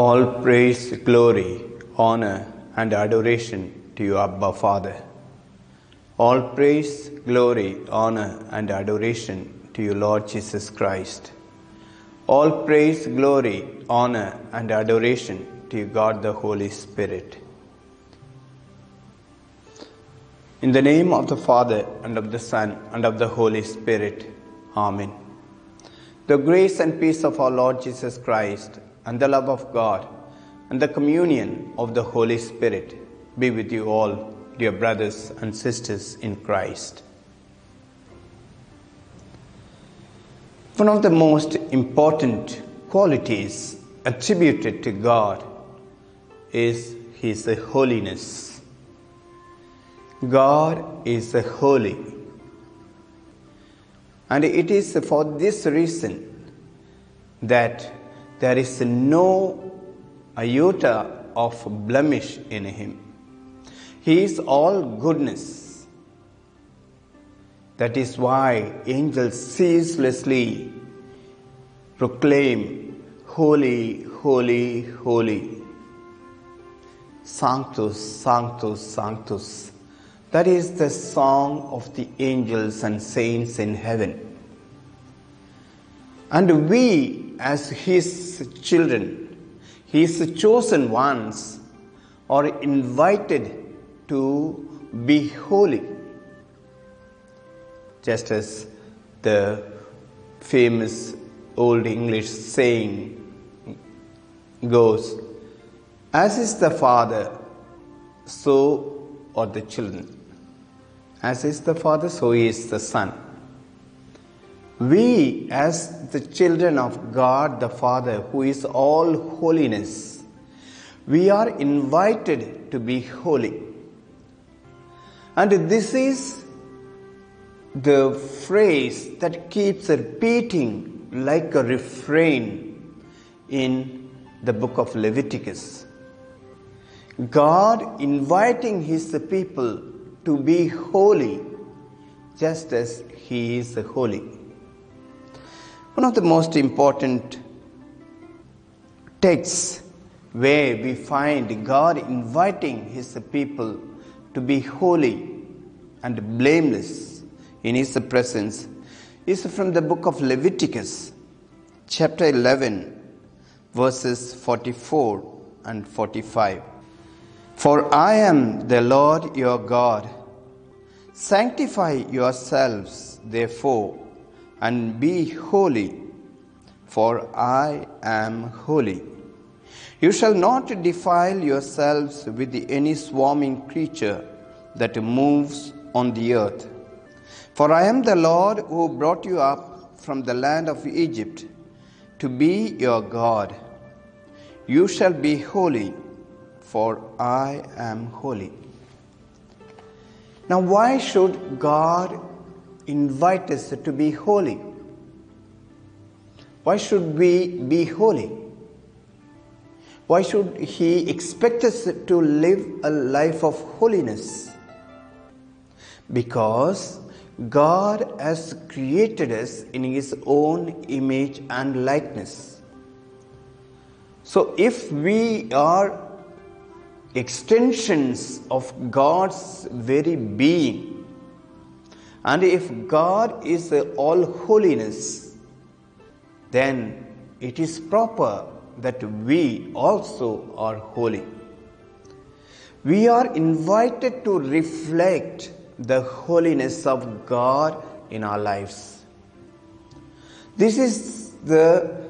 All praise, glory, honor, and adoration to you, Abba Father. All praise, glory, honor, and adoration to you, Lord Jesus Christ. All praise, glory, honor, and adoration to you, God the Holy Spirit. In the name of the Father, and of the Son, and of the Holy Spirit. Amen. The grace and peace of our Lord Jesus Christ, and the love of God, and the communion of the Holy Spirit be with you all, dear brothers and sisters in Christ. One of the most important qualities attributed to God is His holiness. God is holy. And it is for this reason that there is no iota of blemish in him. He is all goodness. That is why angels ceaselessly proclaim, Holy, holy, holy. Sanctus, Sanctus, Sanctus. That is the song of the angels and saints in heaven. And we, as His children, His chosen ones, are invited to be holy. Just as the famous Old English saying goes, as is the Father, so are the children. As is the Father, so is the Son. We, as the children of God the Father, who is all holiness, we are invited to be holy. And this is the phrase that keeps repeating like a refrain in the book of Leviticus. God inviting his people to be holy just as he is holy. One of the most important texts where we find God inviting his people to be holy and blameless in his presence is from the book of Leviticus, chapter 11, verses 44 and 45. For I am the Lord your God. Sanctify yourselves, therefore, and be holy, for I am holy. You shall not defile yourselves with any swarming creature that moves on the earth. For I am the Lord who brought you up from the land of Egypt to be your God. You shall be holy, for I am holy. Now, why should God invite us to be holy? Why should we be holy? Why should He expect us to live a life of holiness? Because God has created us in His own image and likeness. So, if we are extensions of God's very being, and if God is all holiness, then it is proper that we also are holy. We are invited to reflect the holiness of God in our lives. This is the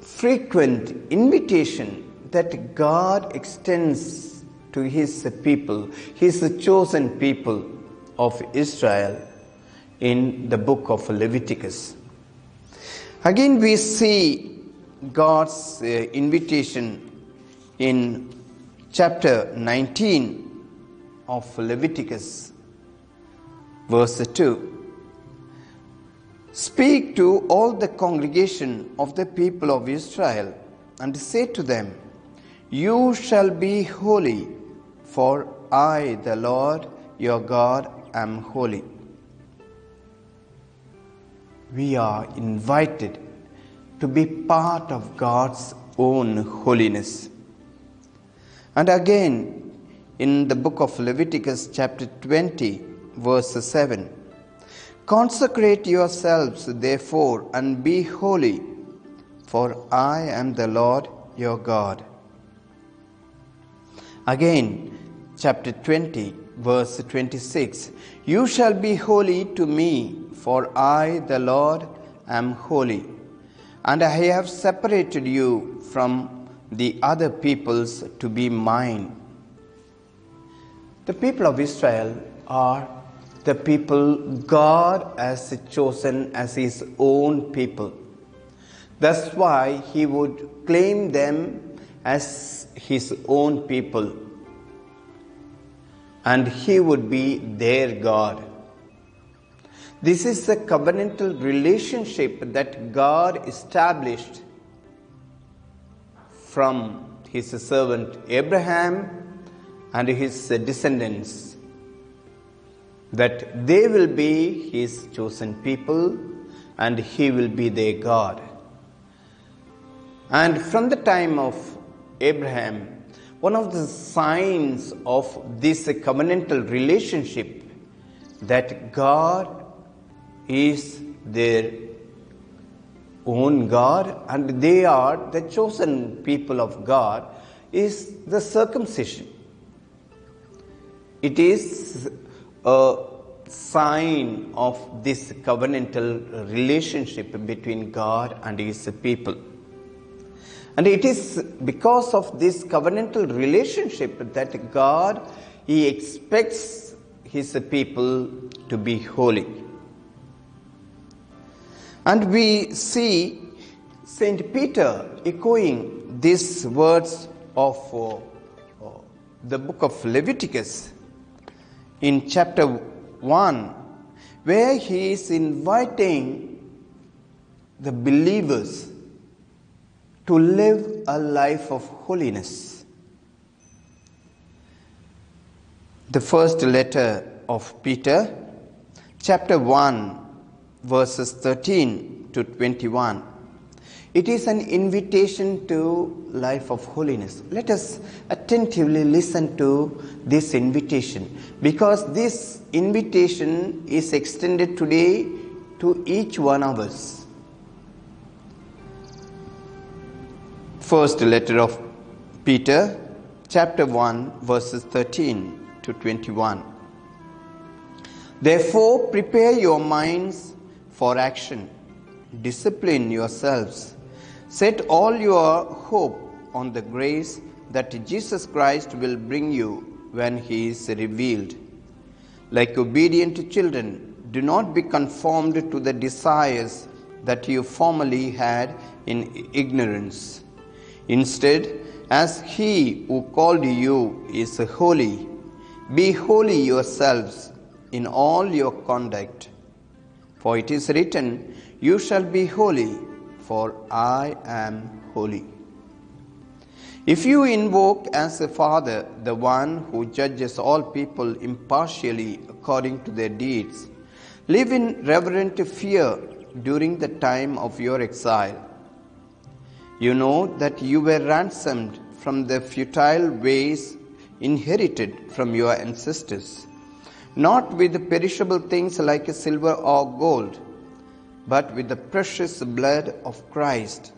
frequent invitation that God extends to His people, His chosen people of Israel in the book of Leviticus. Again, we see God's uh, invitation in chapter 19 of Leviticus, verse 2. Speak to all the congregation of the people of Israel and say to them, You shall be holy, for I, the Lord your God, am holy. We are invited to be part of God's own holiness. And again, in the book of Leviticus, chapter 20, verse 7 Consecrate yourselves, therefore, and be holy, for I am the Lord your God. Again, chapter 20, verse 26 You shall be holy to me, for I, the Lord, am holy, and I have separated you from the other peoples to be mine. The people of Israel are the people God has chosen as His own people. That's why He would claim them as His own people. And He would be their God. This is the covenantal relationship that God established from His servant Abraham and his descendants that they will be his chosen people and he will be their God. And from the time of Abraham, one of the signs of this covenantal relationship that God is their own God and they are the chosen people of God is the circumcision. It is a sign of this covenantal relationship between God and His people. And it is because of this covenantal relationship that God He expects His people to be holy. And we see Saint Peter echoing these words of uh, uh, the book of Leviticus in chapter 1, where he is inviting the believers to live a life of holiness. The first letter of Peter, chapter 1, verses 13 to 21. It is an invitation to life of holiness. Let us attentively listen to this invitation because this invitation is extended today to each one of us. First letter of Peter, chapter 1, verses 13 to 21. Therefore, prepare your minds for action, discipline yourselves Set all your hope on the grace that Jesus Christ will bring you when He is revealed. Like obedient children, do not be conformed to the desires that you formerly had in ignorance. Instead, as He who called you is holy, be holy yourselves in all your conduct. For it is written, You shall be holy for I am holy. If you invoke as a father the one who judges all people impartially according to their deeds, live in reverent fear during the time of your exile. You know that you were ransomed from the futile ways inherited from your ancestors, not with perishable things like silver or gold but with the precious blood of Christ,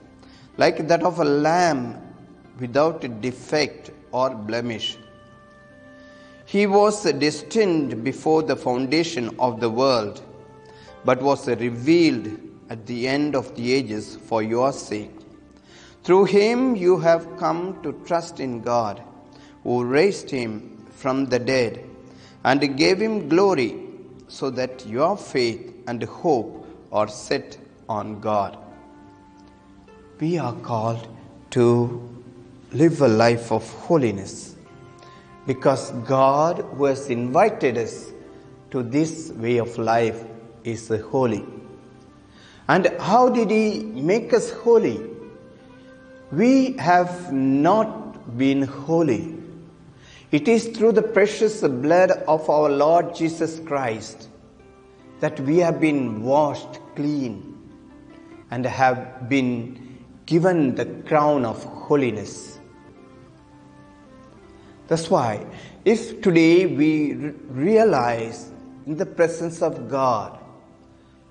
like that of a lamb without defect or blemish. He was destined before the foundation of the world, but was revealed at the end of the ages for your sake. Through him you have come to trust in God, who raised him from the dead and gave him glory, so that your faith and hope are set on God. We are called to live a life of holiness because God, who has invited us to this way of life, is holy. And how did He make us holy? We have not been holy. It is through the precious blood of our Lord Jesus Christ that we have been washed clean and have been given the crown of holiness. That's why, if today we realize in the presence of God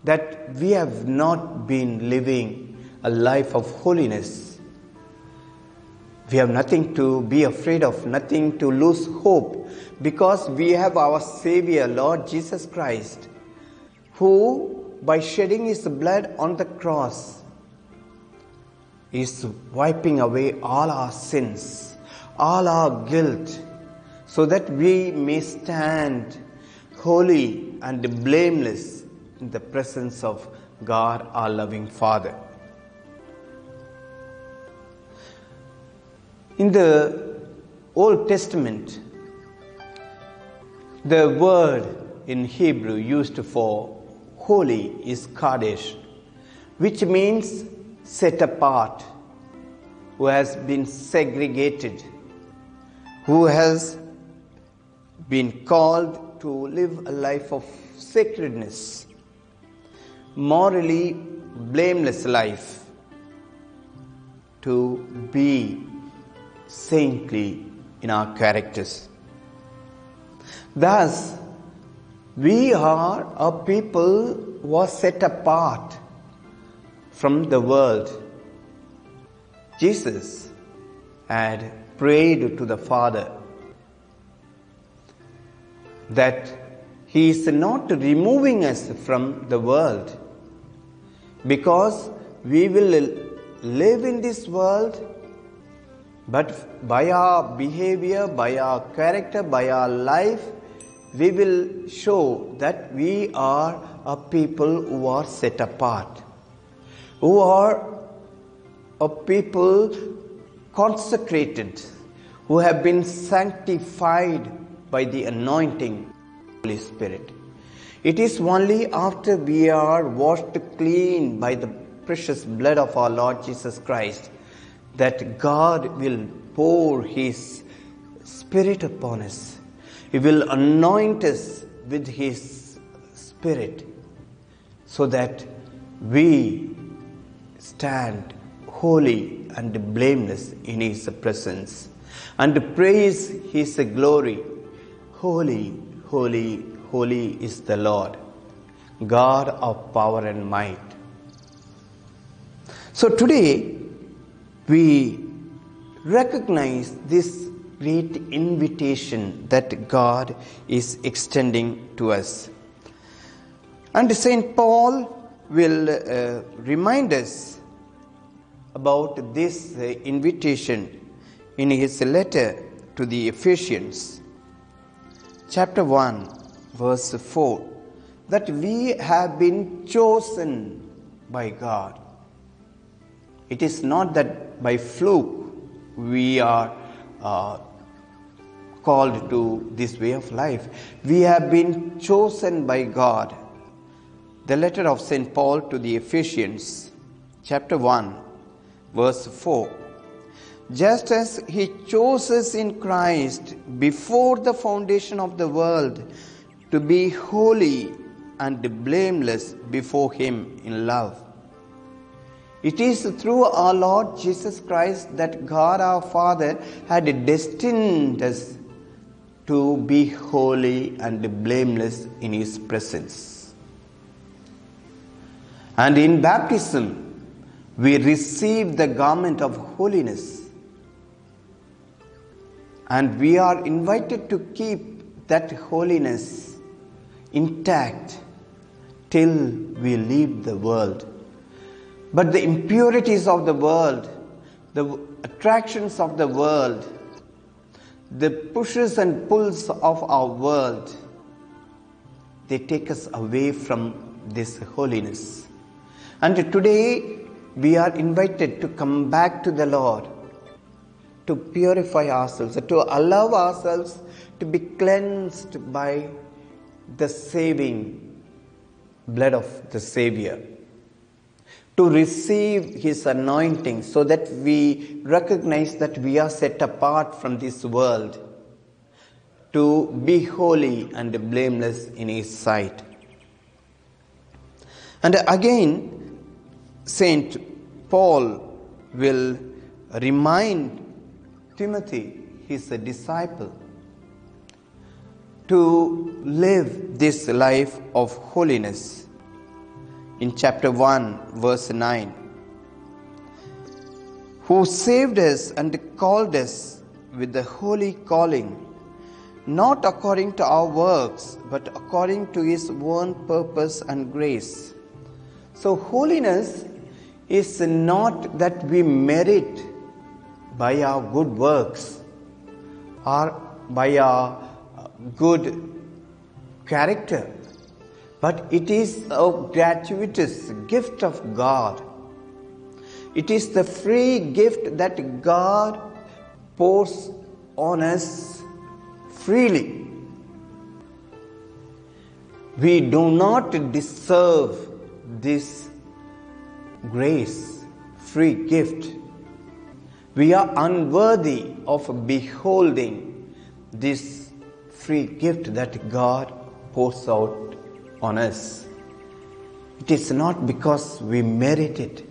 that we have not been living a life of holiness, we have nothing to be afraid of, nothing to lose hope, because we have our Savior, Lord Jesus Christ, who, by shedding His blood on the cross, is wiping away all our sins, all our guilt, so that we may stand holy and blameless in the presence of God, our loving Father. In the Old Testament, the word in Hebrew used for holy is Kadosh, which means set apart, who has been segregated, who has been called to live a life of sacredness, morally blameless life, to be saintly in our characters. Thus, we are a people who are set apart from the world. Jesus had prayed to the Father that He is not removing us from the world because we will live in this world but by our behavior, by our character, by our life, we will show that we are a people who are set apart, who are a people consecrated, who have been sanctified by the anointing Holy Spirit. It is only after we are washed clean by the precious blood of our Lord Jesus Christ that God will pour His Spirit upon us. He will anoint us with His Spirit so that we stand holy and blameless in His presence and praise His glory. Holy, holy, holy is the Lord, God of power and might. So today, we recognize this great invitation that God is extending to us. And St. Paul will uh, remind us about this uh, invitation in his letter to the Ephesians, chapter 1, verse 4, that we have been chosen by God. It is not that by fluke we are uh, called to this way of life. We have been chosen by God. The letter of St. Paul to the Ephesians, chapter 1, verse 4. Just as he chose us in Christ before the foundation of the world to be holy and blameless before him in love. It is through our Lord Jesus Christ that God our Father had destined us to be holy and blameless in His presence. And in baptism, we receive the garment of holiness. And we are invited to keep that holiness intact till we leave the world. But the impurities of the world, the attractions of the world, the pushes and pulls of our world, they take us away from this holiness. And today we are invited to come back to the Lord, to purify ourselves, to allow ourselves to be cleansed by the saving blood of the Savior to receive His anointing so that we recognize that we are set apart from this world, to be holy and blameless in His sight. And again, Saint Paul will remind Timothy, his disciple, to live this life of holiness. In chapter 1, verse 9, who saved us and called us with the holy calling not according to our works, but according to His own purpose and grace. So, holiness is not that we merit by our good works or by our good character, but it is a gratuitous gift of God. It is the free gift that God pours on us freely. We do not deserve this grace, free gift. We are unworthy of beholding this free gift that God pours out on us. It is not because we merit it,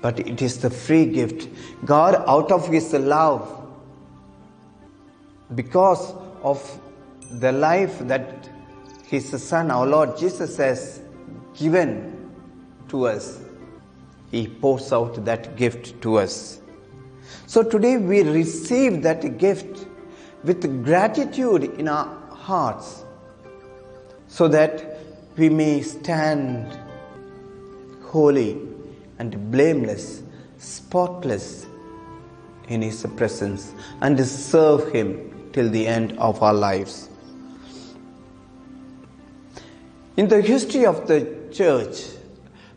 but it is the free gift. God, out of His love, because of the life that His Son, our Lord Jesus, has given to us, He pours out that gift to us. So today we receive that gift with gratitude in our hearts so that we may stand holy and blameless, spotless in His presence and serve Him till the end of our lives. In the history of the church,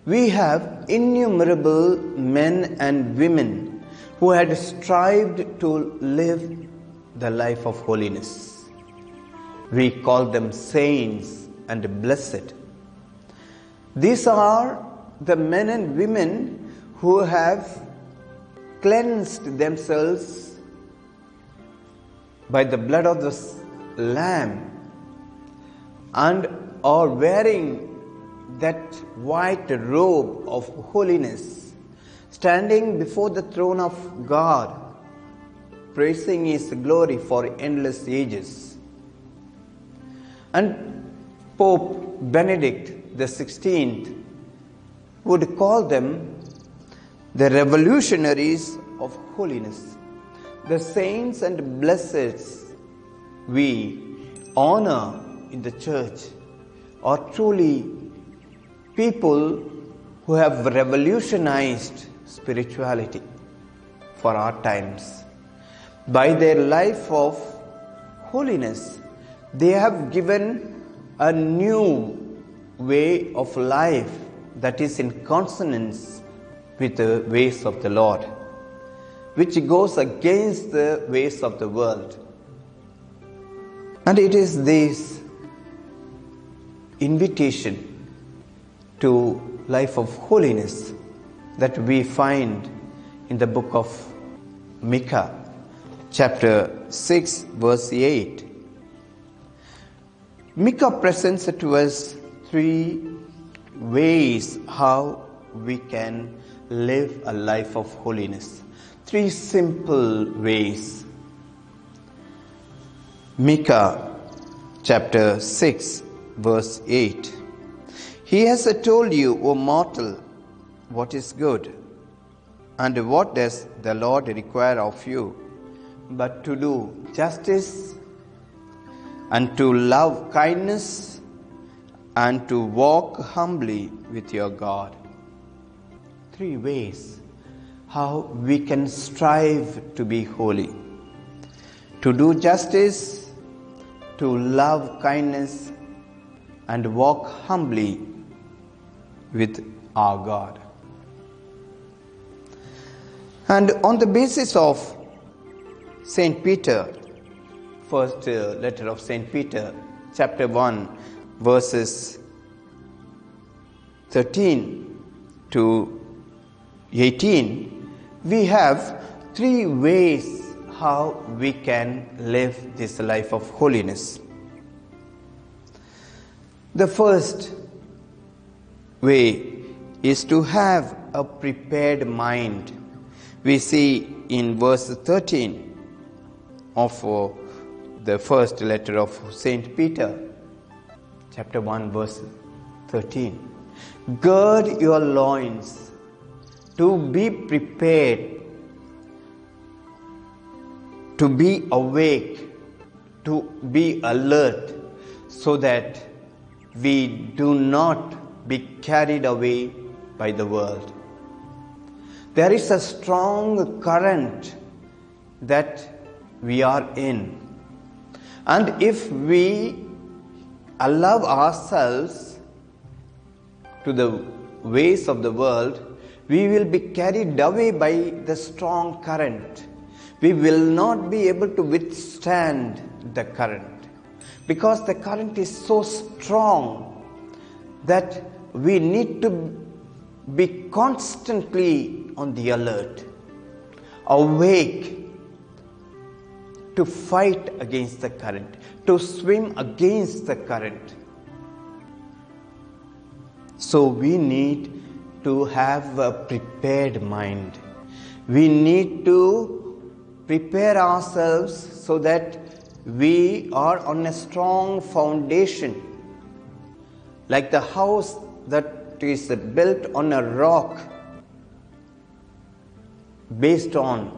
we have innumerable men and women who had strived to live the life of holiness. We call them saints and blessed. These are the men and women who have cleansed themselves by the blood of the Lamb and are wearing that white robe of holiness, standing before the throne of God, praising His glory for endless ages. And Pope Benedict XVI would call them the revolutionaries of holiness the saints and blesseds we honor in the church are truly people who have revolutionized spirituality for our times. By their life of holiness, they have given a new way of life that is in consonance with the ways of the Lord which goes against the ways of the world. And it is this invitation to life of holiness that we find in the book of Micah, chapter 6, verse 8. Micah presents to us three ways how we can live a life of holiness three simple ways. Micah chapter 6, verse 8. He has told you, O mortal, what is good, and what does the Lord require of you, but to do justice, and to love kindness, and to walk humbly with your God. Three ways how we can strive to be holy, to do justice, to love kindness, and walk humbly with our God. And on the basis of St. Peter, first uh, letter of St. Peter, chapter 1, verses 13 to 18, we have three ways how we can live this life of holiness. The first way is to have a prepared mind. We see in verse 13 of uh, the first letter of Saint Peter, chapter 1, verse 13. Gird your loins to be prepared, to be awake, to be alert, so that we do not be carried away by the world. There is a strong current that we are in. And if we allow ourselves to the ways of the world, we will be carried away by the strong current. We will not be able to withstand the current. Because the current is so strong that we need to be constantly on the alert, awake to fight against the current, to swim against the current. So we need to have a prepared mind. We need to prepare ourselves so that we are on a strong foundation. Like the house that is built on a rock based on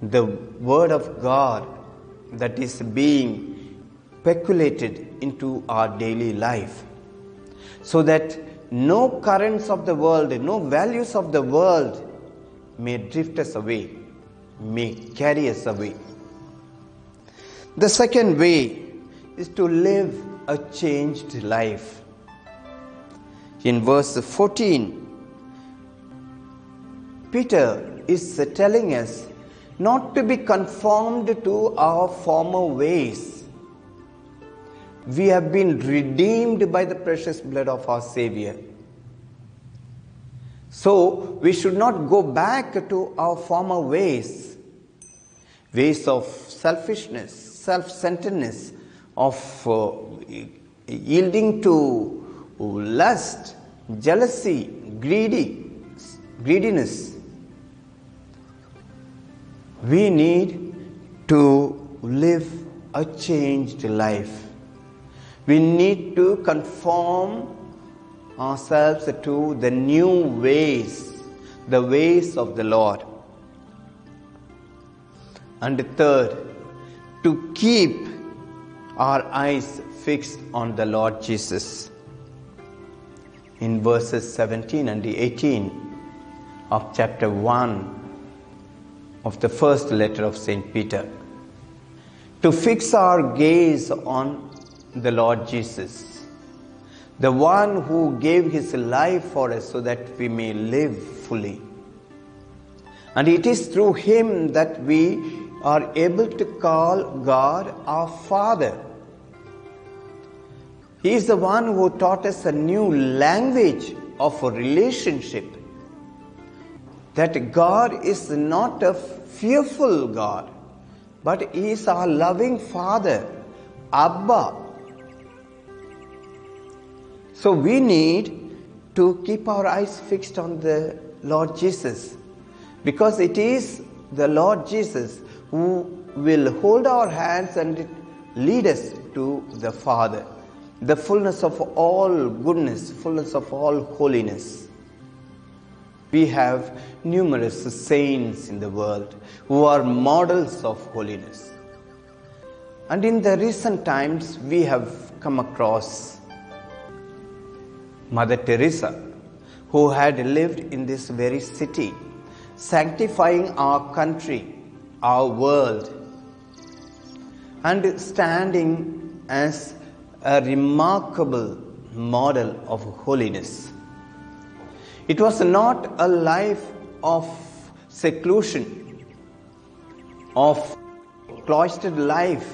the Word of God that is being speculated into our daily life. So that no currents of the world, no values of the world may drift us away, may carry us away. The second way is to live a changed life. In verse 14, Peter is telling us not to be conformed to our former ways. We have been redeemed by the precious blood of our Savior. So, we should not go back to our former ways, ways of selfishness, self centeredness, of uh, yielding to lust, jealousy, greedy, greediness. We need to live a changed life. We need to conform ourselves to the new ways, the ways of the Lord. And third, to keep our eyes fixed on the Lord Jesus. In verses 17 and 18 of chapter 1 of the first letter of St. Peter, to fix our gaze on the Lord Jesus, the one who gave his life for us so that we may live fully. And it is through him that we are able to call God our Father. He is the one who taught us a new language of a relationship. That God is not a fearful God, but He is our loving Father, Abba. So we need to keep our eyes fixed on the Lord Jesus because it is the Lord Jesus who will hold our hands and lead us to the Father, the fullness of all goodness, fullness of all holiness. We have numerous saints in the world who are models of holiness. And in the recent times, we have come across Mother Teresa, who had lived in this very city, sanctifying our country, our world, and standing as a remarkable model of holiness. It was not a life of seclusion, of cloistered life,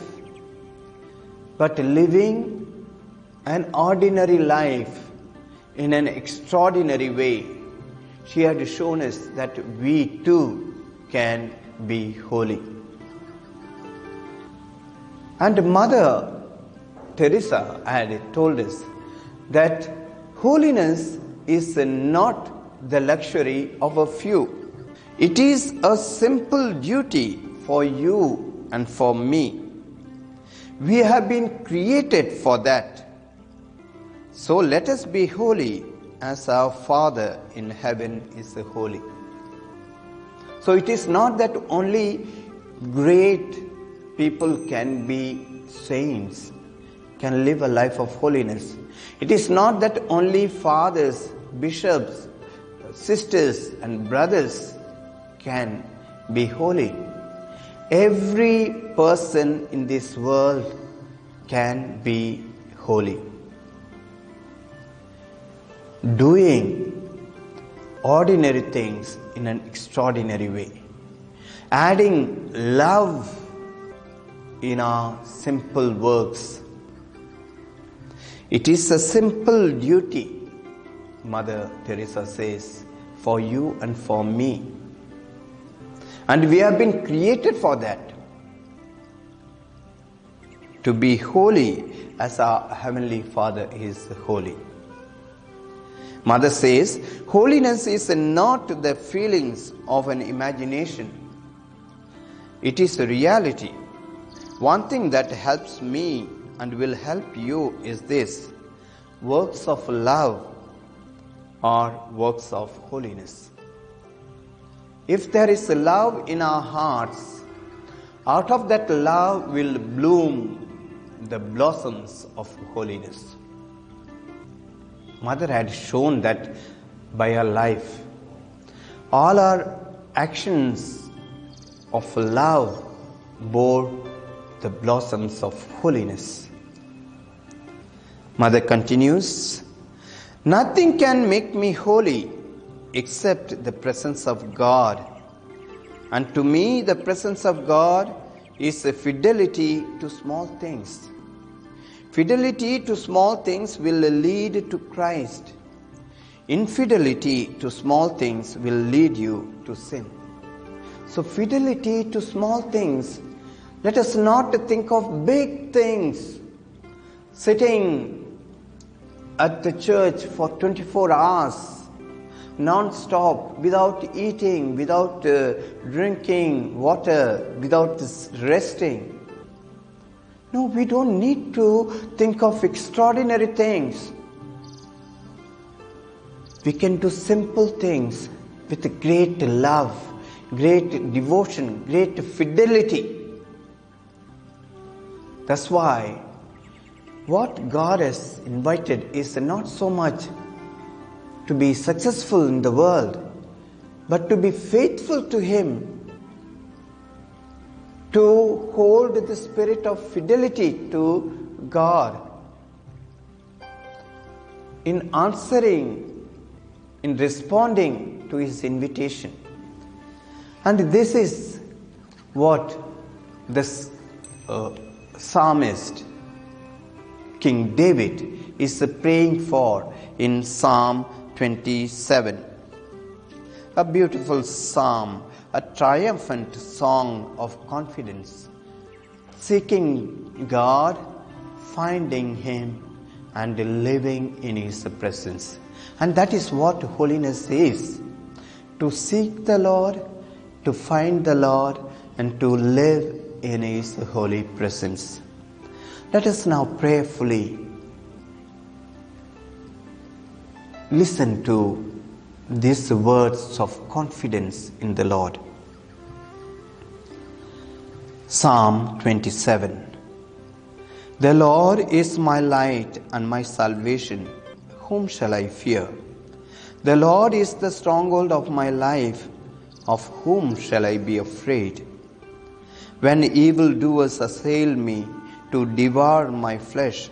but living an ordinary life in an extraordinary way. She had shown us that we too can be holy. And Mother Teresa had told us that holiness is not the luxury of a few. It is a simple duty for you and for me. We have been created for that. So let us be holy as our Father in heaven is holy. So it is not that only great people can be saints, can live a life of holiness. It is not that only fathers, bishops, sisters, and brothers can be holy. Every person in this world can be holy. Doing ordinary things in an extraordinary way. Adding love in our simple works. It is a simple duty, Mother Teresa says, for you and for me. And we have been created for that. To be holy as our Heavenly Father is holy. Mother says, holiness is not the feelings of an imagination. It is a reality. One thing that helps me and will help you is this works of love or works of holiness. If there is love in our hearts, out of that love will bloom the blossoms of holiness. Mother had shown that by her life. All our actions of love bore the blossoms of holiness. Mother continues Nothing can make me holy except the presence of God. And to me, the presence of God is a fidelity to small things. Fidelity to small things will lead to Christ. Infidelity to small things will lead you to sin. So, fidelity to small things. Let us not think of big things. Sitting at the church for 24 hours, non stop, without eating, without uh, drinking water, without resting. No, we don't need to think of extraordinary things. We can do simple things with great love, great devotion, great fidelity. That's why what God has invited is not so much to be successful in the world, but to be faithful to Him, to hold the spirit of fidelity to God, in answering, in responding to His invitation. And this is what this uh, psalmist, King David, is praying for in Psalm 27. A beautiful psalm, a triumphant song of confidence, seeking God, finding Him, and living in His presence. And that is what holiness is to seek the Lord, to find the Lord, and to live in His holy presence. Let us now prayerfully listen to these words of confidence in the Lord. Psalm 27 The Lord is my light and my salvation. Whom shall I fear? The Lord is the stronghold of my life. Of whom shall I be afraid? When evildoers assail me to devour my flesh,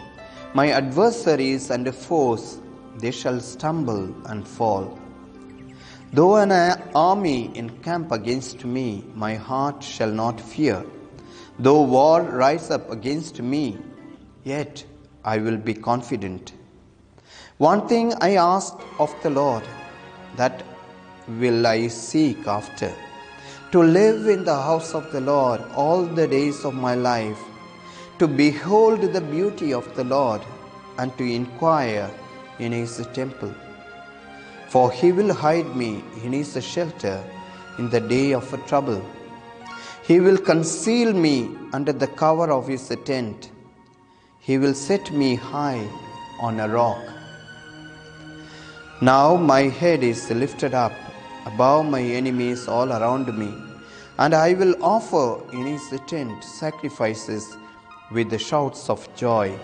my adversaries and foes, they shall stumble and fall. Though an army encamp against me, my heart shall not fear. Though war rise up against me, yet I will be confident. One thing I ask of the Lord, that will I seek after to live in the house of the Lord all the days of my life, to behold the beauty of the Lord, and to inquire in his temple. For he will hide me in his shelter in the day of trouble. He will conceal me under the cover of his tent. He will set me high on a rock. Now my head is lifted up above my enemies all around me, and I will offer in his tent sacrifices with the shouts of joy.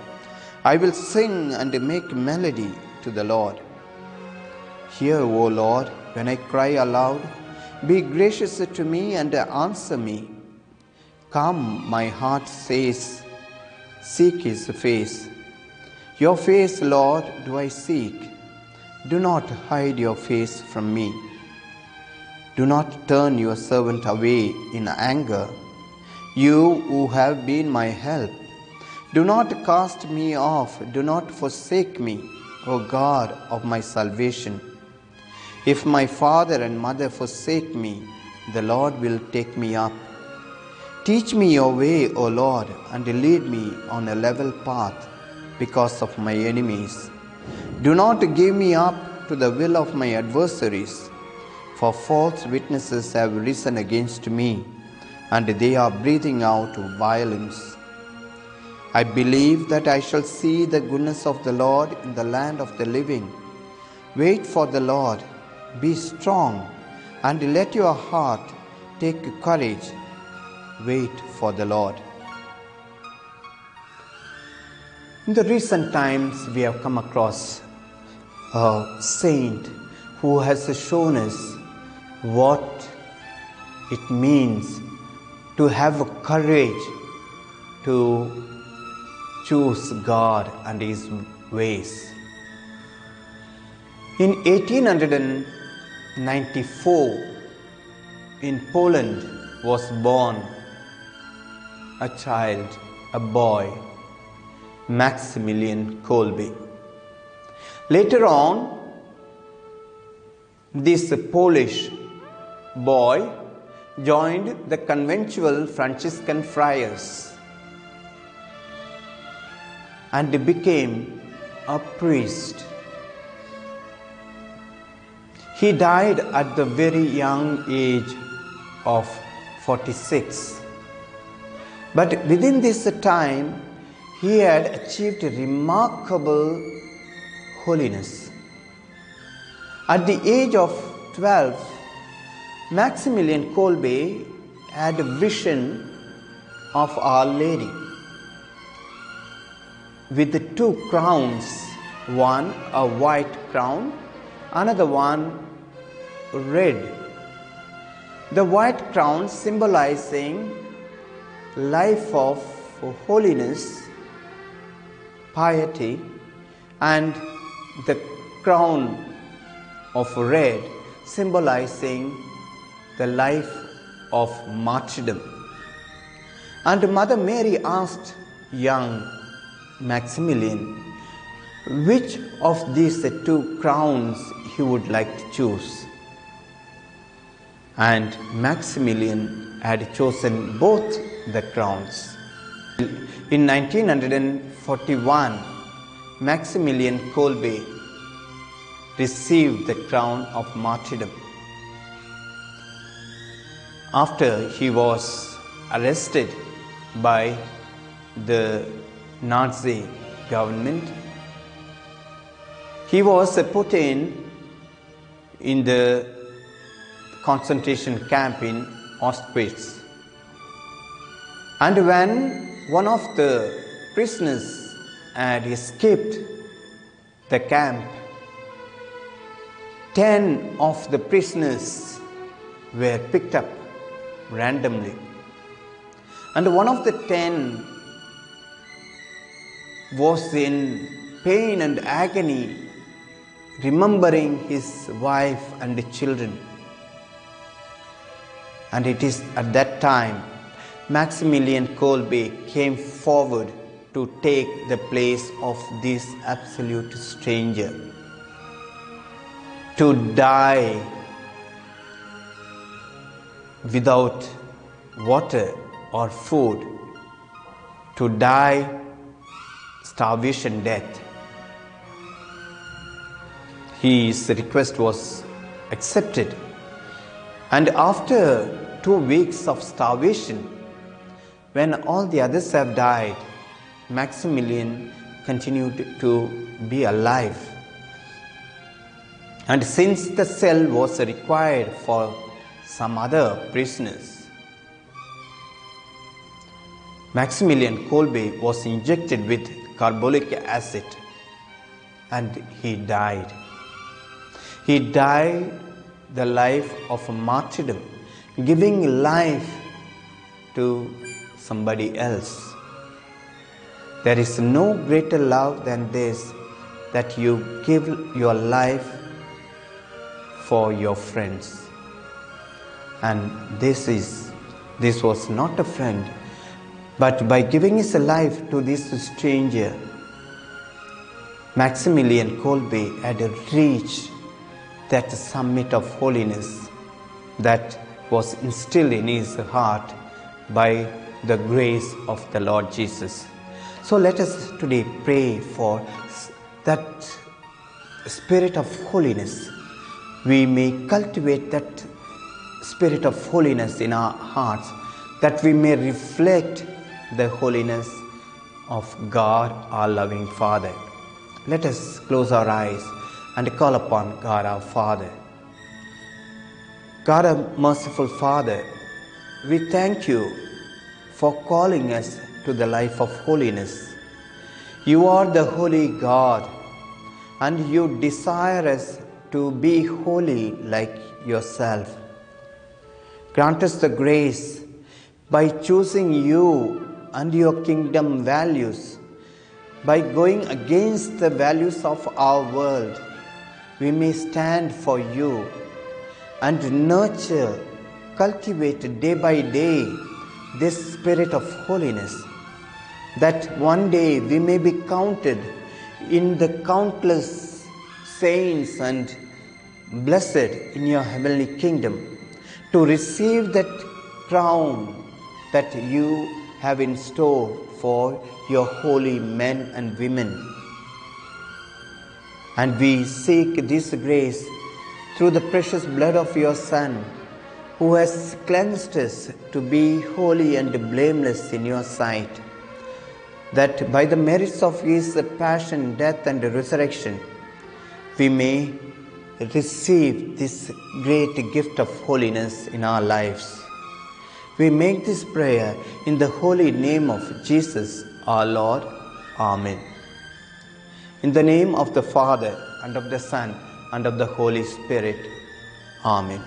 I will sing and make melody to the Lord. Hear, O Lord, when I cry aloud. Be gracious to me and answer me. Come, my heart says, Seek his face. Your face, Lord, do I seek. Do not hide your face from me. Do not turn your servant away in anger. You who have been my help. Do not cast me off. Do not forsake me, O God of my salvation. If my father and mother forsake me, the Lord will take me up. Teach me your way, O Lord, and lead me on a level path because of my enemies. Do not give me up to the will of my adversaries, for false witnesses have risen against me, and they are breathing out violence. I believe that I shall see the goodness of the Lord in the land of the living. Wait for the Lord be strong and let your heart take courage. Wait for the Lord. In the recent times, we have come across a saint who has shown us what it means to have courage to choose God and His ways. In 1894, in Poland was born a child, a boy, Maximilian Kolbe. Later on, this Polish boy joined the conventual Franciscan friars and he became a priest he died at the very young age of 46. But within this time, he had achieved remarkable holiness. At the age of 12, Maximilian Kolbe had a vision of Our Lady with the two crowns one a white crown, another one red. The white crown symbolizing life of holiness, piety, and the crown of red symbolizing the life of martyrdom. And Mother Mary asked young Maximilian which of these two crowns he would like to choose and Maximilian had chosen both the crowns. In 1941, Maximilian Kolbe received the crown of martyrdom. After he was arrested by the Nazi government, he was put in in the concentration camp in Auschwitz. And when one of the prisoners had escaped the camp, ten of the prisoners were picked up randomly. And one of the ten was in pain and agony, remembering his wife and children. And it is at that time Maximilian Kolbe came forward to take the place of this absolute stranger. To die without water or food, to die starvation death. His request was accepted And after two weeks of starvation, when all the others have died, Maximilian continued to be alive. And since the cell was required for some other prisoners, Maximilian Kolbe was injected with carbolic acid and he died. He died the life of a martyrdom, giving life to somebody else. There is no greater love than this that you give your life for your friends. And this is this was not a friend, but by giving his life to this stranger, Maximilian Kolbe had reached that summit of holiness that was instilled in his heart by the grace of the Lord Jesus. So let us today pray for that spirit of holiness. We may cultivate that spirit of holiness in our hearts that we may reflect the holiness of God, our loving Father. Let us close our eyes and call upon God our Father. God, our merciful Father, we thank you for calling us to the life of holiness. You are the holy God, and you desire us to be holy like yourself. Grant us the grace by choosing you and your kingdom values, by going against the values of our world, we may stand for you and nurture, cultivate day by day this spirit of holiness, that one day we may be counted in the countless saints and blessed in your heavenly kingdom to receive that crown that you have in store for your holy men and women. And we seek this grace through the precious blood of your Son, who has cleansed us to be holy and blameless in your sight, that by the merits of his passion, death, and resurrection, we may receive this great gift of holiness in our lives. We make this prayer in the holy name of Jesus our Lord. Amen. In the name of the Father, and of the Son, and of the Holy Spirit. Amen.